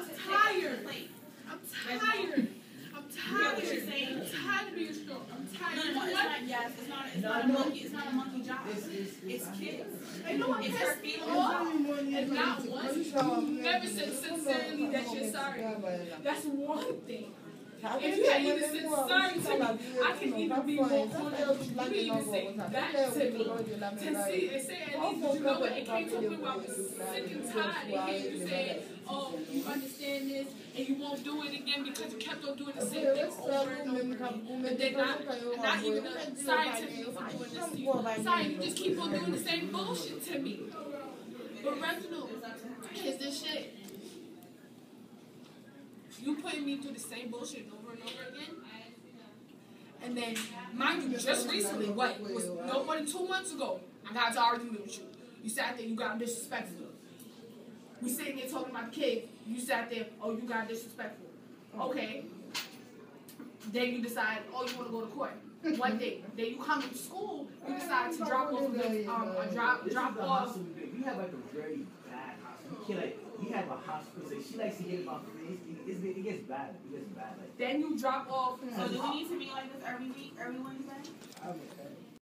I'm tired. I'm tired. I'm tired. what you're saying? I'm tired of being strong. I'm tired. no, no, it's not. Yes, it's not. It's No, not a monkey. It's not a monkey job. It's, it's, It's kids. And no one It's pissed her me feelings. off. And not once you never said sincerely that you're sorry. That's one thing. If you had even said sorry to me, I can even be more vulnerable. You even say that to me. To see and say at least, you know what, came to a point I was sick and tired of hearing you say, oh, you understand this, and you won't do it again because you kept on doing the same thing over and over again. But then not, not even a scientific for doing this to you. You just keep on doing the same bullshit to me. But Reginald, is this shit. You putting me through the same bullshit over and over again? And then, mind you, just recently, what, was no more than two months ago, I got to argue with you. You sat there, you got disrespectful. We sitting there talking about the kids, you sat there, oh, you got disrespectful. Okay. Then you decide, oh, you want to go to court. One day, then you come to school, you decide to drop off the, um, uh, drop, This drop is the off. we. You have like a very bad hospital. You can't like, you have a hospital. So she likes to get about three. It, it, it gets bad. It gets bad. Like, Then you drop off. So do we need to be like this every week, every Wednesday?